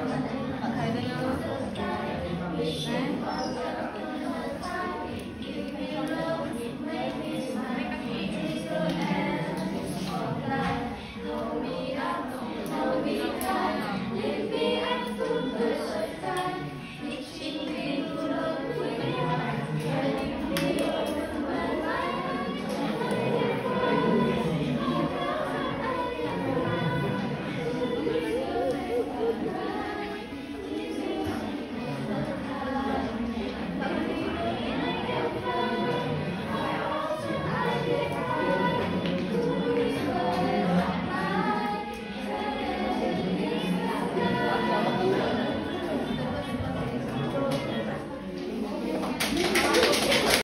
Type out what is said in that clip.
Gracias.